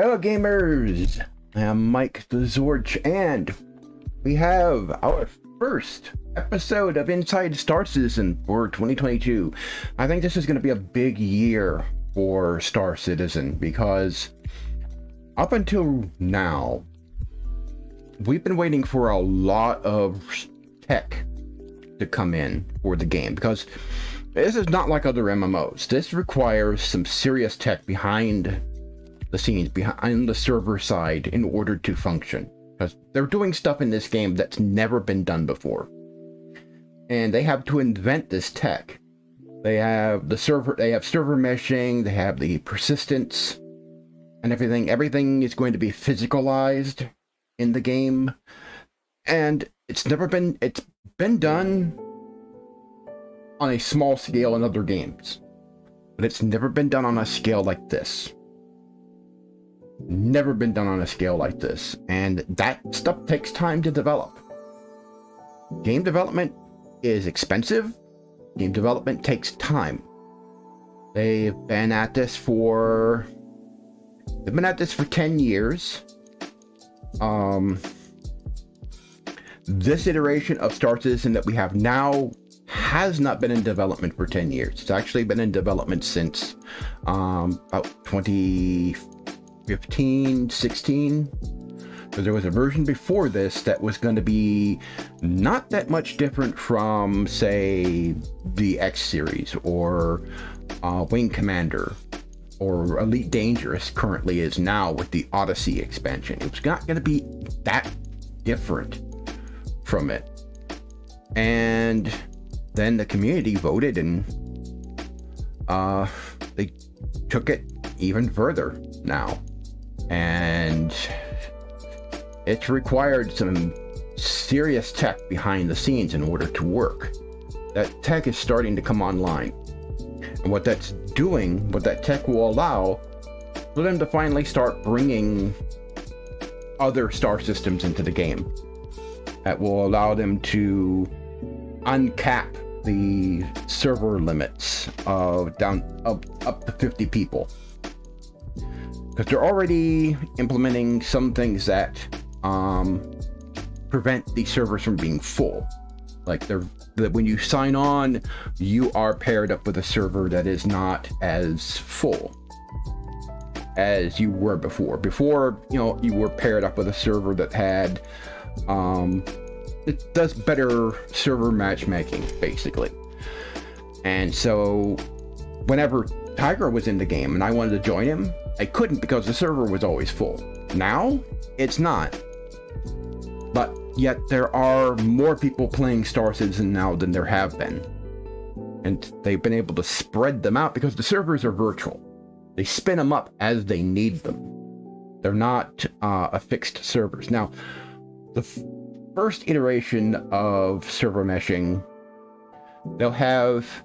Hello, gamers! I am Mike the Zorch, and we have our first episode of Inside Star Citizen for 2022. I think this is going to be a big year for Star Citizen because up until now, we've been waiting for a lot of tech to come in for the game because this is not like other MMOs. This requires some serious tech behind the scenes behind the server side in order to function. Because they're doing stuff in this game that's never been done before. And they have to invent this tech. They have the server they have server meshing, they have the persistence and everything. Everything is going to be physicalized in the game. And it's never been it's been done on a small scale in other games. But it's never been done on a scale like this never been done on a scale like this, and that stuff takes time to develop. Game development is expensive. Game development takes time. They've been at this for they've been at this for 10 years. Um this iteration of Star Citizen that we have now has not been in development for 10 years. It's actually been in development since um, about 20 15, 16. Because there was a version before this that was going to be not that much different from, say, the X series or uh, Wing Commander or Elite Dangerous currently is now with the Odyssey expansion. It's not going to be that different from it. And then the community voted and uh, they took it even further now and it's required some serious tech behind the scenes in order to work. That tech is starting to come online. And what that's doing, what that tech will allow, for them to finally start bringing other star systems into the game. That will allow them to uncap the server limits of down up up to 50 people because they're already implementing some things that um, prevent the servers from being full. Like they're that when you sign on, you are paired up with a server that is not as full as you were before. Before, you know, you were paired up with a server that had um, it does better server matchmaking basically. And so whenever Tiger was in the game and I wanted to join him, I couldn't because the server was always full. Now, it's not. But yet there are more people playing Star Citizen now than there have been. And they've been able to spread them out because the servers are virtual. They spin them up as they need them. They're not uh, affixed servers. Now, the first iteration of server meshing, they'll have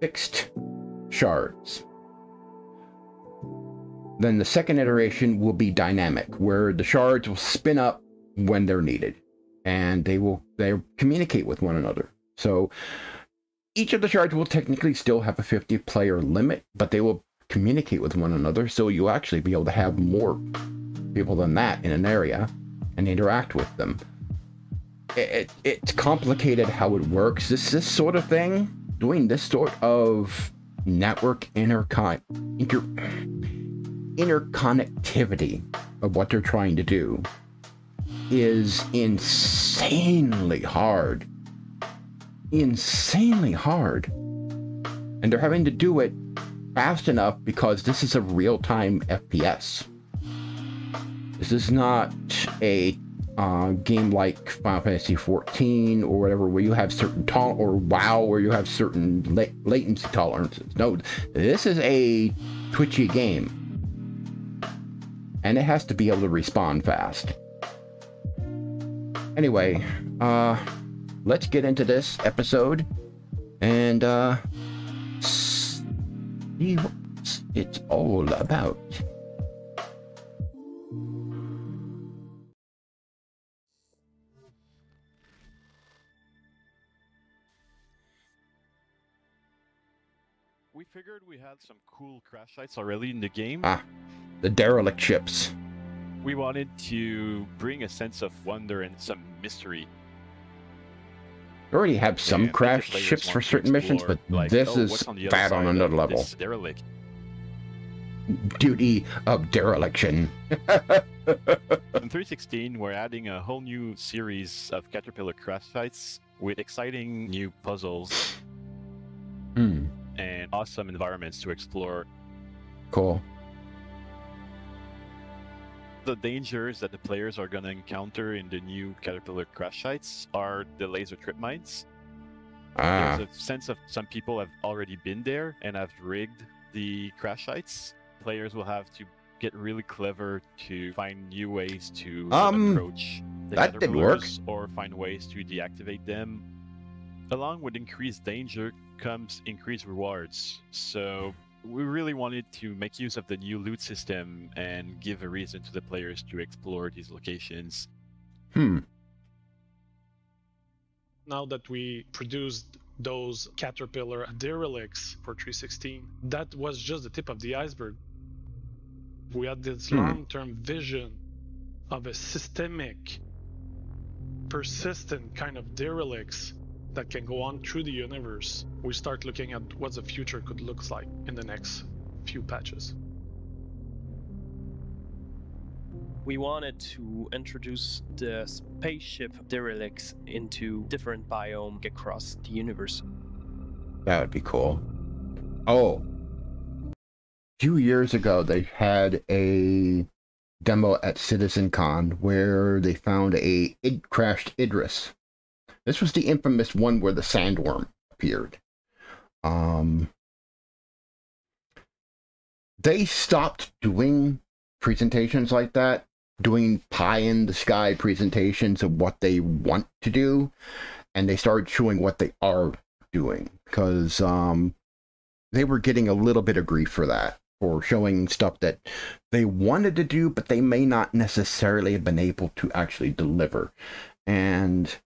fixed shards. Then the second iteration will be dynamic, where the shards will spin up when they're needed, and they will they communicate with one another. So each of the shards will technically still have a 50 player limit, but they will communicate with one another, so you'll actually be able to have more people than that in an area and interact with them. It, it, it's complicated how it works. This this sort of thing, doing this sort of network intercon inter interconnectivity of what they're trying to do is insanely hard. Insanely hard. And they're having to do it fast enough because this is a real-time FPS. This is not a uh, game like Final Fantasy 14 or whatever, where you have certain tol or WoW, where you have certain la latency tolerances. No, this is a twitchy game, and it has to be able to respond fast. Anyway, uh, let's get into this episode and uh, see what it's all about. Figured we had some cool crash sites already in the game. Ah, the derelict ships. We wanted to bring a sense of wonder and some mystery. We already have some and I think the crashed ships for certain missions, but like, this oh, is on fat on another level. derelict. Duty of dereliction. In 316, we're adding a whole new series of Caterpillar crash sites with exciting new puzzles awesome environments to explore. Cool. The dangers that the players are going to encounter in the new Caterpillar crash sites are the laser trip mines. Ah. There's a sense of some people have already been there and have rigged the crash sites. Players will have to get really clever to find new ways to Um, approach the that work. or find ways to deactivate them. Along with increased danger comes increased rewards. So we really wanted to make use of the new loot system and give a reason to the players to explore these locations. Hmm. now that we produced those caterpillar derelicts for 316 that was just the tip of the iceberg we had this Hmm. long-term vision of a systemic persistent kind of derelicts that can go on through the universe we start looking at what the future could look like in the next few patches We wanted to introduce the spaceship derelicts into different biomes across the universe. That would be cool. Oh. A few years ago, they had a demo at CitizenCon where they found a id crashed Idris. This was the infamous one where the sandworm appeared. Um, they stopped doing presentations like that, doing pie in the sky presentations of what they want to do, and they started showing what they are doing because um, they were getting a little bit of grief for that, for showing stuff that they wanted to do, but they may not necessarily have been able to actually deliver. And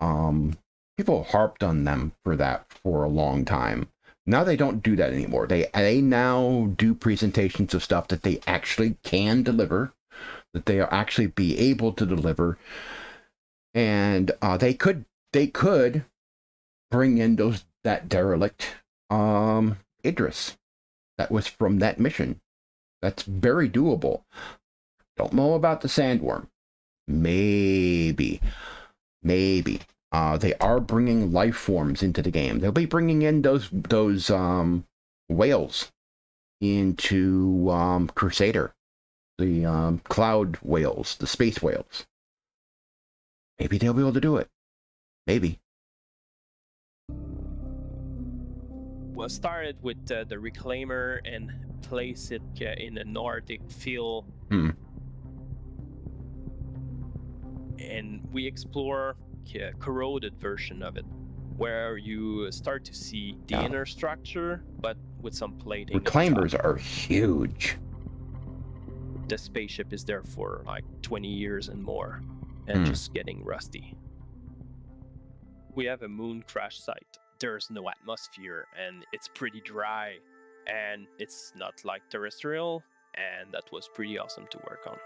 um, people harped on them for that for a long time. Now they don't do that anymore. They they now do presentations of stuff that they actually can deliver, that they are actually be able to deliver, and uh, they could they could bring in those that derelict um Idris that was from that mission. That's very doable. Don't know about the sandworm. Maybe, maybe. Uh, they are bringing life forms into the game. They'll be bringing in those those um whales into um Crusader, the um cloud whales, the space whales. Maybe they'll be able to do it. Maybe. We started with uh, the Reclaimer and place it uh, in a Nordic feel. Hmm. And we explore a corroded version of it, where you start to see the Yeah. inner structure, but with some plating. Reclaimers are huge. The spaceship is there for like 20 years and more, and Hmm. just getting rusty. We have a moon crash site. There's no atmosphere, and it's pretty dry, and it's not like terrestrial, and that was pretty awesome to work on.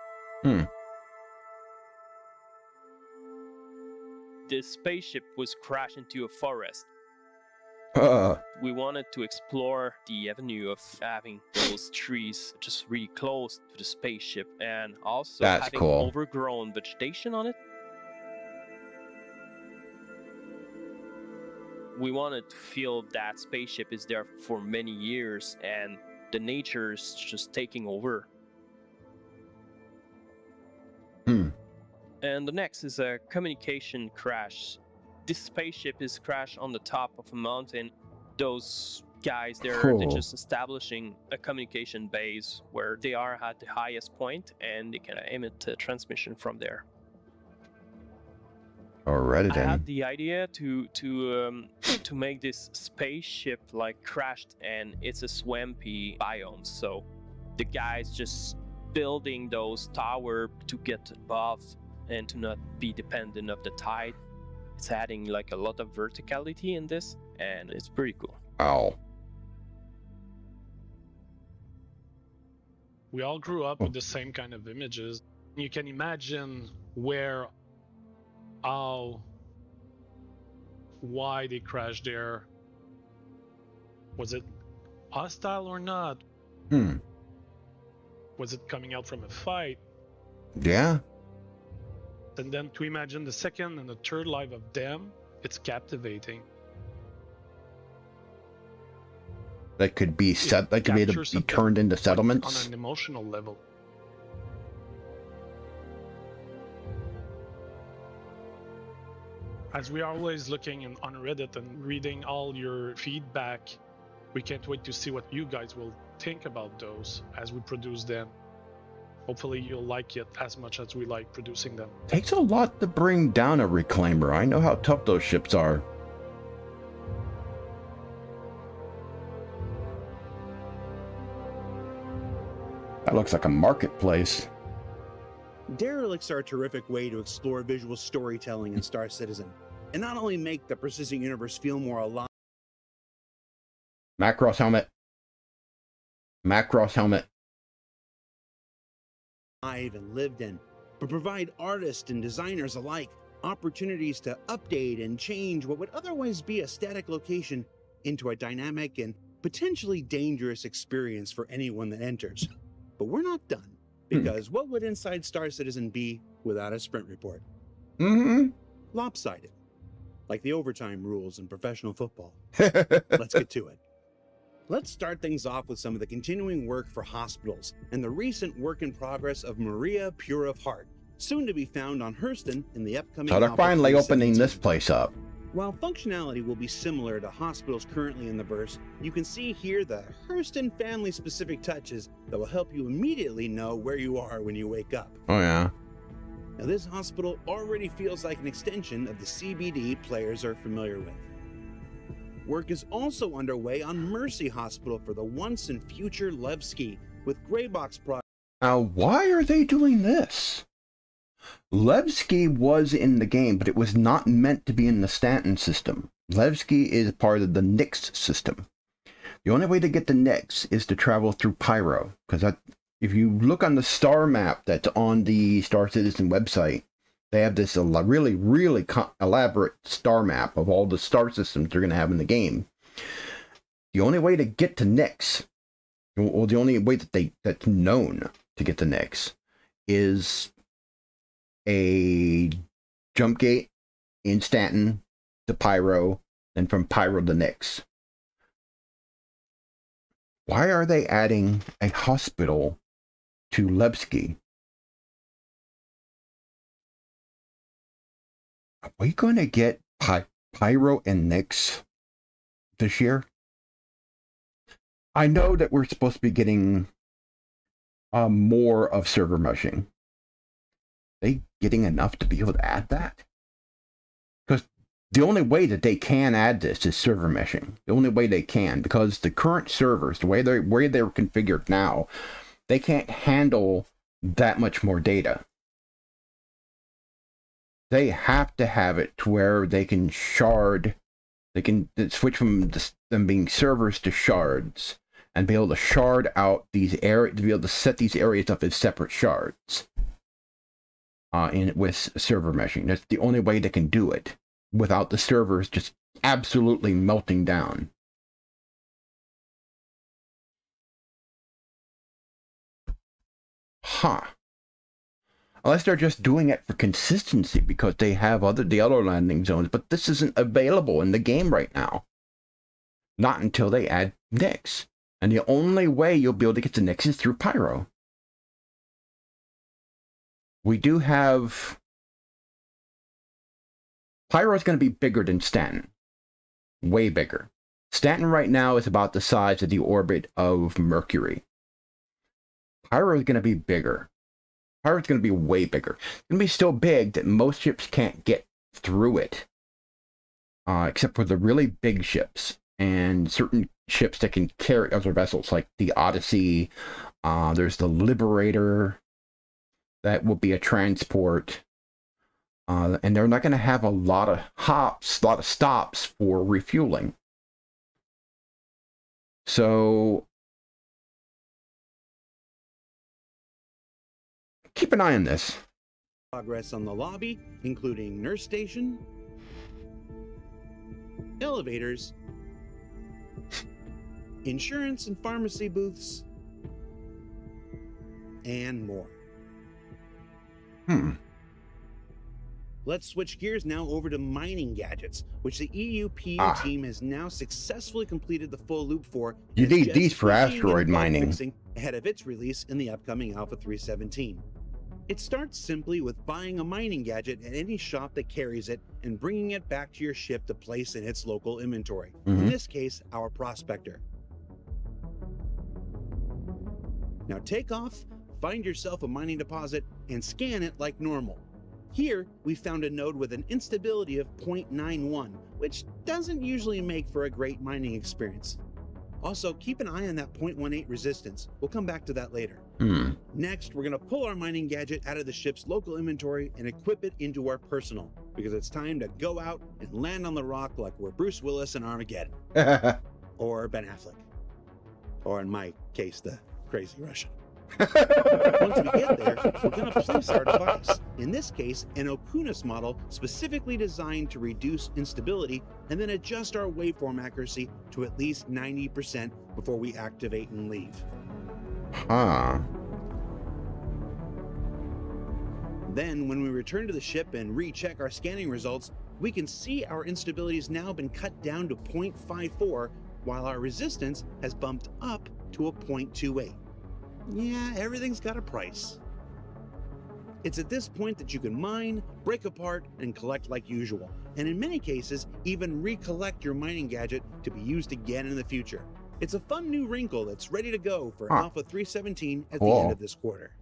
Hmm. This spaceship was crashed into a forest. Uh, We wanted to explore the avenue of having those trees just really close to the spaceship and also That's having cool. overgrown vegetation on it. We wanted to feel that spaceship is there for many years and the nature is just taking over. Hmm. And the next is a communication crash. This spaceship is crashed on the top of a mountain. Those guys, they're, Cool. just establishing a communication base where they are at the highest point and they can emit a transmission from there. alrighty I had the idea to to um, to make this spaceship like crashed and it's a swampy biome. So the guys just building those tower to get above and to not be dependent of the tide. It's adding like a lot of verticality in this, and it's pretty cool. Ow. We all grew up with the same kind of images. You can imagine where, how, why they crashed there. Was it hostile or not? Hmm. Was it coming out from a fight? Yeah. And then to imagine the second and the third life of them, it's captivating. That could be set. That could be, be turned into settlements on an emotional level. As we are always looking in, on Reddit and reading all your feedback, we can't wait to see what you guys will think about those as we produce them. Hopefully, you'll like it as much as we like producing them. Takes a lot to bring down a reclaimer. I know how tough those ships are. That looks like a marketplace. Derelicts are a terrific way to explore visual storytelling in Star Citizen, and not only make the persistent universe feel more alive Macross helmet. Macross helmet. And lived in, but provide artists and designers alike opportunities to update and change what would otherwise be a static location into a dynamic and potentially dangerous experience for anyone that enters. But we're not done, Hmm. because what would Inside Star Citizen be without a sprint report? Mm-hmm. Lopsided, like the overtime rules in professional football. Let's get to it. Let's start things off with some of the continuing work for hospitals and the recent work in progress of Maria Pure of Heart, soon to be found on Hurston in the upcoming. so they're finally opening this place up. While functionality will be similar to hospitals currently in the burst, you can see here the Hurston family specific touches that will help you immediately know where you are when you wake up. Oh yeah. Now, this hospital already feels like an extension of the CBD players are familiar with. Work is also underway on Mercy Hospital for the once and future Levski, with Greybox projects Now, why are they doing this? Levski was in the game, but it was not meant to be in the Stanton system. Levski is part of the Nyx system. The only way to get to Nyx is to travel through Pyro, because if you look on the star map that's on the Star Citizen website, they have this really, really elaborate star map of all the star systems they're going to have in the game. The only way to get to Nyx, or the only way that they that's known to get to Nyx, is a jump gate in Stanton to Pyro, and from Pyro to Nyx. Why are they adding a hospital to Levski? Are we going to get Py- Pyro and Nyx this year? I know that we're supposed to be getting uh, more of server meshing. They getting enough to be able to add that? Because the only way that they can add this is server meshing. The only way they can, because the current servers, the way they way they're configured now, they can't handle that much more data. They have to have it to where they can shard, they can switch from them being servers to shards, and be able to shard out these areas, to be able to set these areas up as separate shards. Uh, in with server meshing, that's the only way they can do it without the servers just absolutely melting down. Huh. Unless they're just doing it for consistency because they have other the other landing zones, but this isn't available in the game right now. Not until they add Nyx. And the only way you'll be able to get to Nyx is through Pyro. We do have Pyro is going to be bigger than Stanton. Way bigger. Stanton right now is about the size of the orbit of Mercury. Pyro is going to be bigger. Pyro going to be way bigger. It's going to be so big that most ships can't get through it. Uh, except for the really big ships and certain ships that can carry other vessels, like the Odyssey. Uh, there's the Liberator. That will be a transport. Uh, and they're not going to have a lot of hops, a lot of stops for refueling. So keep an eye on this. progress on the lobby, including nurse station, elevators, insurance and pharmacy booths, and more. Hmm. Let's switch gears now over to mining gadgets, which the EUPU Ah. team has now successfully completed the full loop for. You need these for asteroid mining. Ahead of its release in the upcoming Alpha 317. It starts simply with buying a mining gadget at any shop that carries it and bringing it back to your ship to place in its local inventory. In Mhm. this case, our prospector. Now take off, find yourself a mining deposit, and scan it like normal. Here, we found a node with an instability of 0.91, which doesn't usually make for a great mining experience. Also, keep an eye on that 0.18 resistance. We'll come back to that later. Hmm. Next, we're going to pull our mining gadget out of the ship's local inventory and equip it into our personal, because it's time to go out and land on the rock like we're Bruce Willis in Armageddon, or Ben Affleck, or in my case, the crazy Russian. Once we get there, we're going to place our device. In this case, an Okunis model specifically designed to reduce instability and then adjust our waveform accuracy to at least 90% before we activate and leave. Huh. Then, when we return to the ship and recheck our scanning results, we can see our instability has now been cut down to 0.54, while our resistance has bumped up to a 0.28. Yeah, everything's got a price. It's at this point that you can mine, break apart, and collect like usual, and in many cases, even recollect your mining gadget to be used again in the future. It's a fun new wrinkle that's ready to go for Huh. Alpha 317 at the end of this quarter.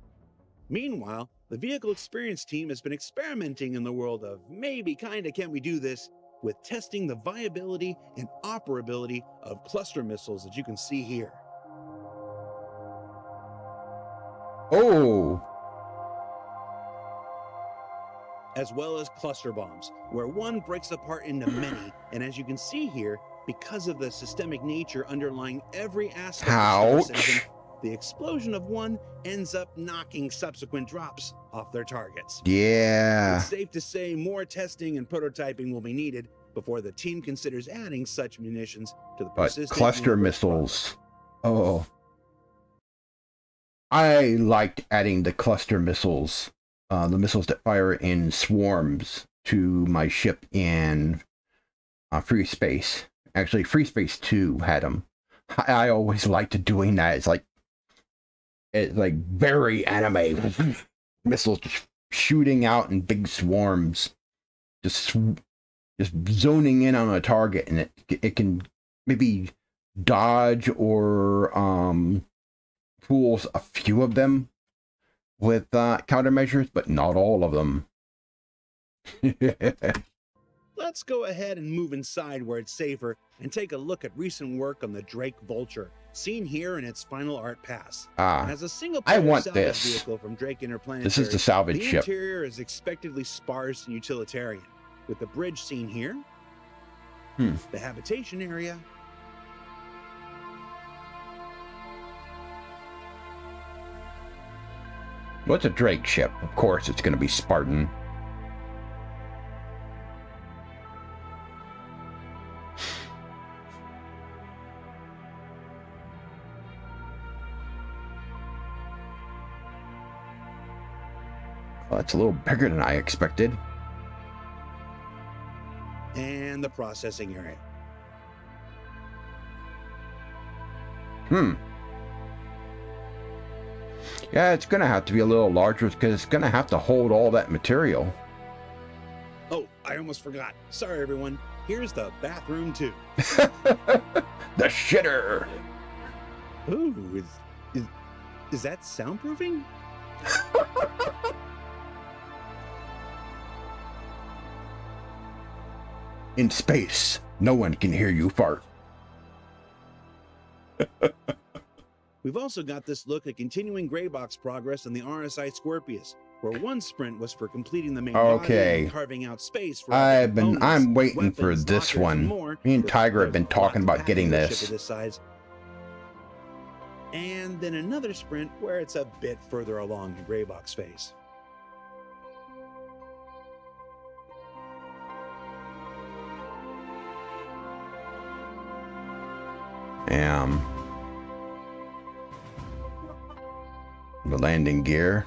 Meanwhile, the vehicle experience team has been experimenting in the world of maybe kinda can we do this with testing the viability and operability of cluster missiles that you can see here. Oh. as well as cluster bombs, where one breaks apart into many. And as you can see here, because of the systemic nature underlying every aspect of Star Ouch. Citizen, the explosion of one ends up knocking subsequent drops off their targets. Yeah. It's safe to say more testing and prototyping will be needed before the team considers adding such munitions to the But cluster product. missiles. Oh. I liked adding the cluster missiles, uh, the missiles that fire in swarms to my ship in uh, Free Space. Actually, Free Space 2 had them. I, I always liked doing that. It's like, it's like very anime. missiles shooting out in big swarms. Just, just zoning in on a target and it, it can maybe dodge or um fools a few of them with uh countermeasures but not all of them Let's go ahead and move inside where it's safer and take a look at recent work on the Drake Vulture, seen here in its final art pass. ah As a single I want this. vehicle from Drake Interplanetary, this is the salvage the ship interior is expectedly sparse and utilitarian, with the bridge seen here, Hmm. the habitation area, what's a drake ship of course it's going to be spartan that's a little bigger than i expected and the processing area. Hmm. Yeah, it's gonna have to be a little larger because it's gonna have to hold all that material. Oh, I almost forgot. Sorry, everyone. Here's the bathroom too. the shitter. Ooh, is is, is that soundproofing? In space, no one can hear you fart. We've also got this look at continuing gray box progress on the RSI Scorpius, where one sprint was for completing the main body Okay. and carving out space for I've been- components, I'm waiting for this one. more, Me and Tiger have been talking about getting in this. this size. And then another sprint where it's a bit further along the gray box phase. Um, the landing gear.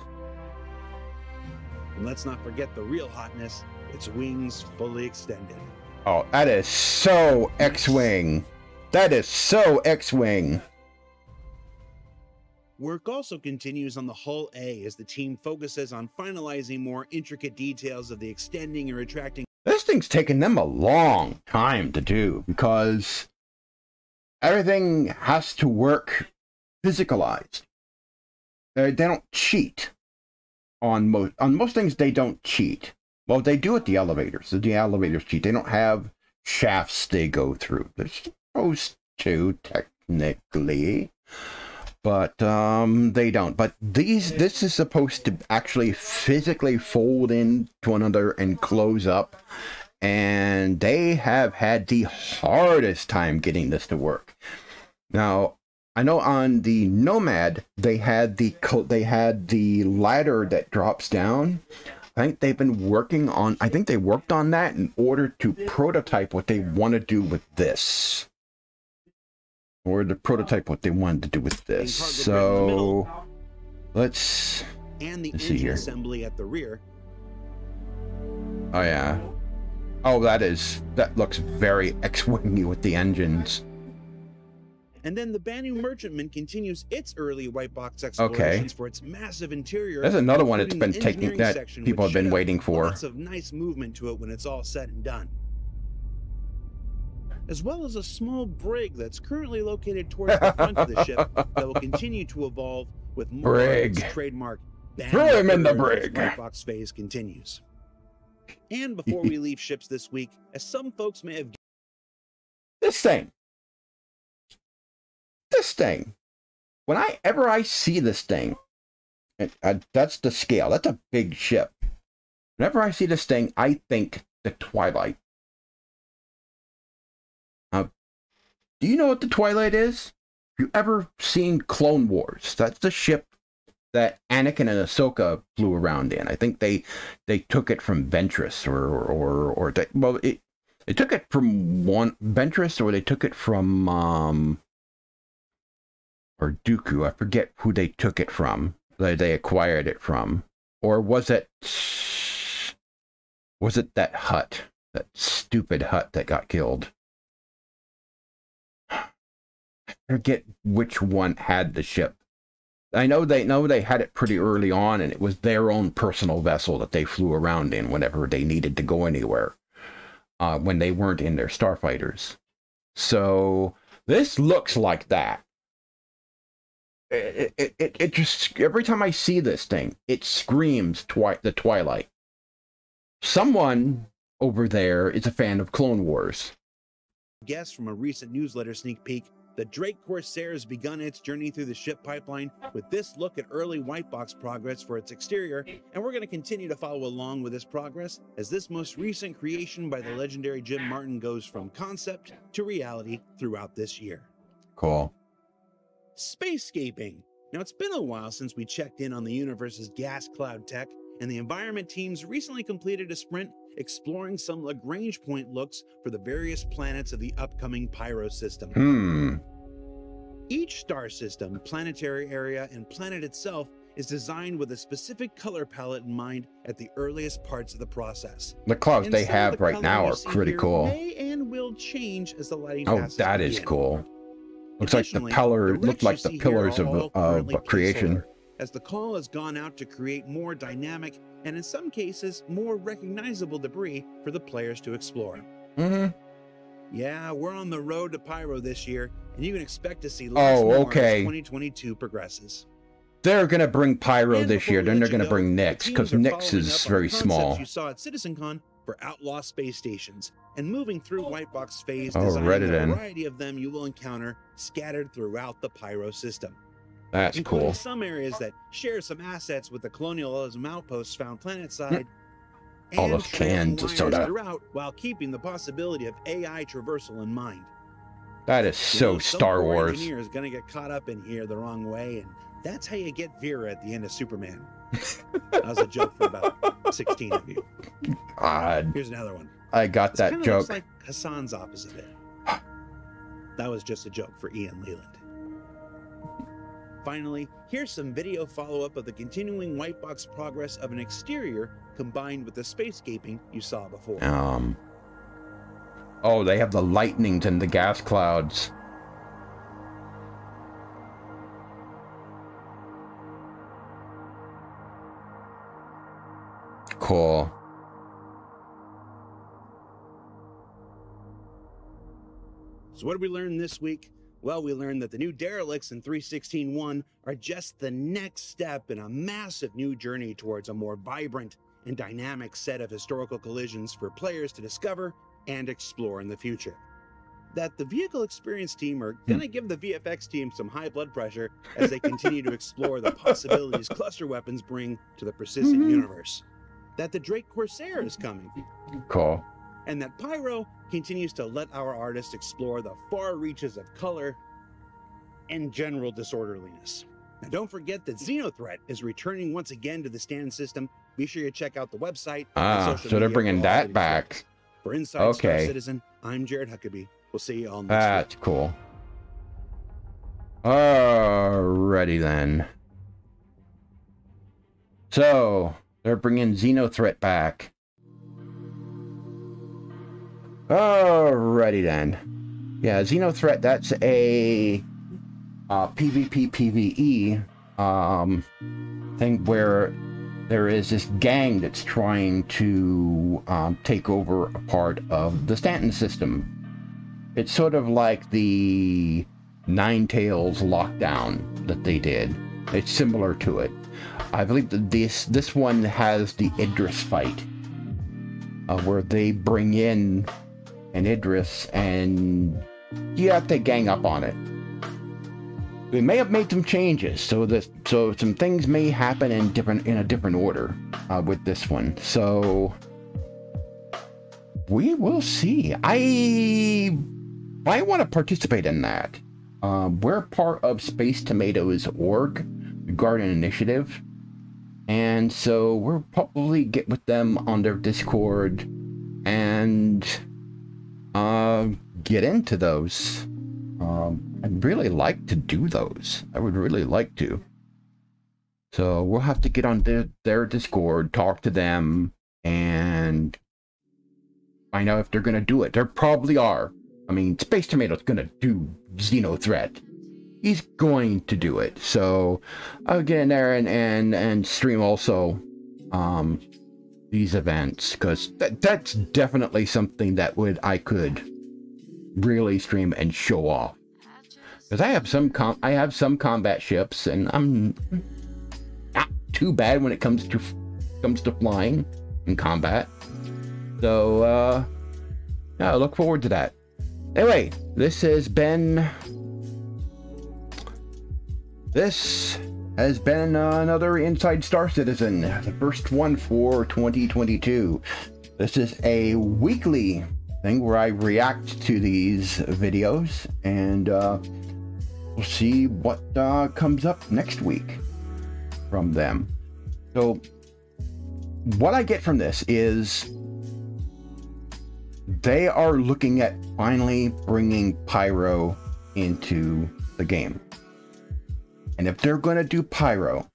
And let's not forget the real hotness its wings fully extended. Oh, that is so X-Wing. That is so X-Wing. Work also continues on the Hull A as the team focuses on finalizing more intricate details of the extending and retracting. This thing's taken them a long time to do because everything has to work physicalized. They, they don't cheat on most on most things. They don't cheat. Well, they do at the elevators. The elevators cheat. They don't have shafts they go through. They're supposed to technically, but um, they don't. But these, this is supposed to actually physically fold into another and close up, and they have had the hardest time getting this to work. Now, I know on the Nomad they had the they had the ladder that drops down. I think they've been working on. I think they worked on that in order to prototype what they want to do with this, or to prototype what they wanted to do with this. So let's. And the Let's see here. assembly at the rear. Oh yeah. Oh, that is that looks very X-wingy with the engines. And then the Banu Merchantman continues its early white box explorations for its massive interior. There's another one that's been taking that section, people have been waiting for. Lots of nice movement to it when it's all said and done. As well as a small brig that's currently located towards the front of the ship that will continue to evolve with more of its trademark. Him in the brig. White box phase continues. And before we leave ships this week, as some folks may have this thing. This thing. When i ever i see this thing and uh, that's the scale. That's a big ship. Whenever i see this thing i think the twilight. Uh, do you know what the twilight is? You ever seen clone wars? That's the ship that anakin and ahsoka flew around in i think they they took it from ventress or or or they, well it they took it from one Ventress, or they took it from um, or Dooku. I forget who they took it from. They they acquired it from, or was it was it that Hutt, that stupid Hutt that got killed? I forget which one had the ship. I know they know they had it pretty early on, and it was their own personal vessel that they flew around in whenever they needed to go anywhere uh, when they weren't in their starfighters. So this looks like that. It, it, it, it just every time I see this thing, it screams twi- the Twilight. Someone over there is a fan of Clone Wars. guess from a recent newsletter sneak peek, the Drake Corsair has begun its journey through the ship pipeline with this look at early white box progress for its exterior, and we're going to continue to follow along with this progress as this most recent creation by the legendary Jim Martin goes from concept to reality throughout this year. Cool. Spacescaping. Now, it's been a while since we checked in on the universe's gas cloud tech, and the environment teams recently completed a sprint exploring some Lagrange point looks for the various planets of the upcoming Pyro system. Hmm. Each star system, planetary area, and planet itself is designed with a specific color palette in mind at the earliest parts of the process. The clouds And they have the right now are pretty cool. May and will change as the lighting Oh, that is that through is the cool. Looks like the pillar the look wrecks like the pillars of, of creation. placeholder, As the call has gone out to create more dynamic and, in some cases, more recognizable debris for the players to explore. hmm Yeah, we're on the road to Pyro this year, and you can expect to see lots Oh, more okay. as 2022 progresses. They're gonna bring Pyro And this year. Then they're gonna go, bring Nyx because following is very small. You saw at CitizenCon for outlaw space stations, and moving through White Box Phase, Oh, designing a variety of them you will encounter scattered throughout the Pyro system. That's including cool. some areas that share some assets with the colonialism outposts found planetside. Hmm. All and those trailing cans of wires soda. throughout while keeping the possibility of AI traversal in mind. That is You so know, Star Wars. engineer is gonna get caught up in here the wrong way, and that's how you get Vera at the end of Superman. that was a joke for about 16 of you. God, Here's another one. I got This that joke. looks like Hassan's opposite it. That was just a joke for Ian Leyland. Finally, here's some video follow-up of the continuing white box progress of an exterior combined with the spacescaping you saw before. Um. Oh, they have the lightnings and the gas clouds. Cool. So what did we learn this week? Well, we learned that the new derelicts in 316.1 are just the next step in a massive new journey towards a more vibrant and dynamic set of historical collisions for players to discover and explore in the future. That the vehicle experience team are going to give the VFX team some high blood pressure as they continue to explore the possibilities cluster weapons bring to the persistent Mhm. universe. That the Drake Corsair is coming, Cool. And that Pyro continues to let our artists explore the far reaches of color and general disorderliness. Now, don't forget that Xenothreat is returning once again to the stand system. Be sure you check out the website. Ah, social so they're bringing that back. For Inside Star Okay. Citizen, I'm Jared Huckabee. We'll see you all next That's cool. Alrighty then. So they're bringing Xenothreat back. Alrighty then. Yeah, Xenothreat. That's a uh, PvP PvE um, thing where there is this gang that's trying to um, take over a part of the Stanton system. It's sort of like the Nine Tails lockdown that they did. It's similar to it. I believe that this this one has the Idris fight, uh, where they bring in an Idris and you have to gang up on it. We may have made some changes, so that so some things may happen in different in a different order uh, with this one. So we will see. I I want to participate in that. Um, we're part of Space Tomatoes org, Garden Initiative, and so we'll probably get with them on their Discord and uh, get into those. Um, I'd really like to do those. I would really like to. So we'll have to get on their, their Discord, talk to them, and find out if they're gonna do it. They probably are. I mean, Space Tomato's gonna do Xenothreat. He's going to do it. So I'll get in there and and, and stream also um these events because that, that's definitely something that would I could really stream and show off. Because I have some com I have some combat ships and I'm not too bad when it comes to comes to flying in combat. So uh yeah, I look forward to that. Anyway, this has been this has been another Inside Star Citizen, the first one for 2022. This is a weekly thing where I react to these videos and uh, we'll see what uh, comes up next week from them. So, what I get from this is they are looking at finally bringing Pyro into the game. And if they're going to do Pyro,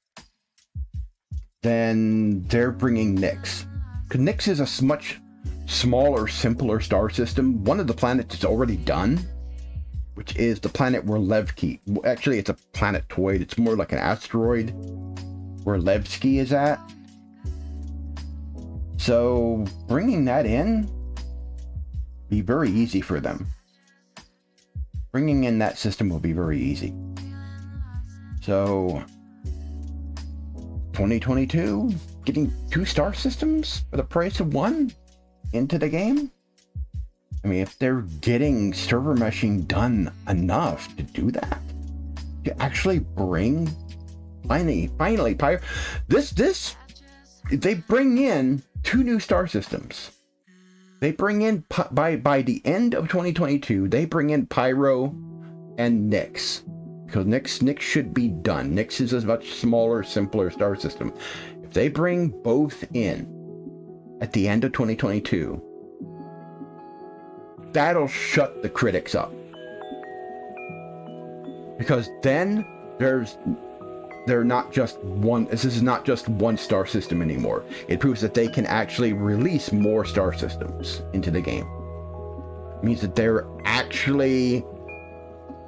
then they're bringing Nyx. Because Nyx is a much smaller, simpler star system. One of the planets is already done, which is the planet where Levki. Actually, it's a planetoid. It's more like an asteroid where Levski is at. So bringing that in be very easy for them. Bringing in that system will be very easy. So 2022 getting two star systems for the price of one into the game? I mean, if they're getting server meshing done enough to do that, to actually bring finally, finally, Pyro, this, this, they bring in two new star systems. They bring in by by the end of 2022, they bring in Pyro and Nyx. Because Nyx, Nyx should be done. Nyx is a much smaller, simpler star system. If they bring both in at the end of 2022, that'll shut the critics up. because then there's they're not just one this is not just one star system anymore it proves that they can actually release more star systems into the game it means that they're actually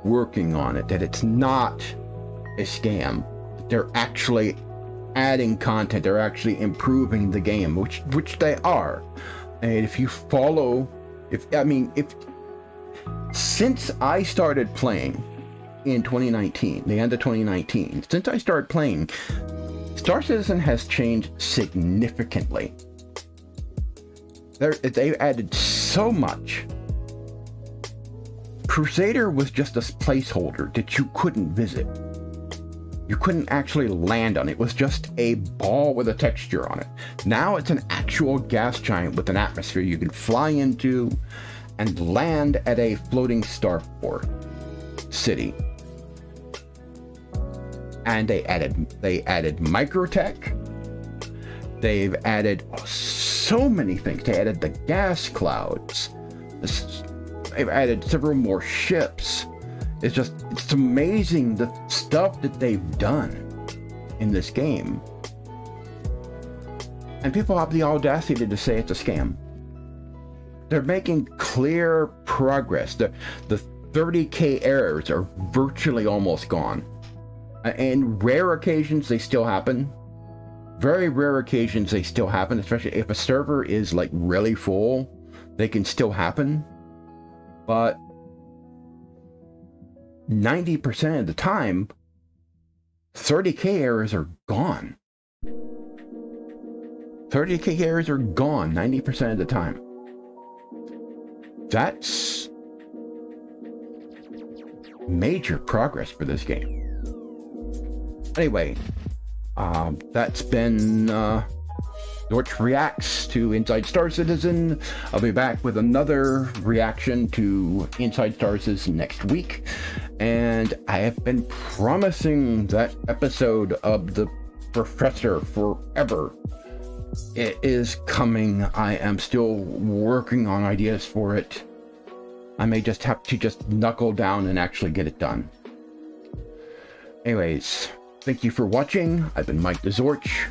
working on it that it's not a scam they're actually adding content they're actually improving the game which which they are and if you follow if i mean if since i started playing in 2019, the end of 2019, since I started playing, Star Citizen has changed significantly. They're, they've added so much. Crusader was just a placeholder that you couldn't visit. You couldn't actually land on it. It was just a ball with a texture on it. Now it's an actual gas giant with an atmosphere you can fly into and land at a floating starport city and they added they added microtech they've added so many things they added the gas clouds they've added several more ships. It's just it's amazing the stuff that they've done in this game. And people have the audacity to say it's a scam. They're making clear progress. The the 30k errors are virtually almost gone. And rare occasions they still happen. Very rare occasions they still happen especially if a server is like really full they can still happen but 90% of the time 30k errors are gone. 30k errors are gone 90% of the time. That's major progress for this game. Anyway, um, that's been uh, Zorch Reacts to Inside Star Citizen. I'll be back with another reaction to Inside Star Citizen next week. And I have been promising that episode of The Professor forever. It is coming. I am still working on ideas for it. I may just have to just knuckle down and actually get it done. Anyways, Thank you for watching. I've been Mike TheZorch,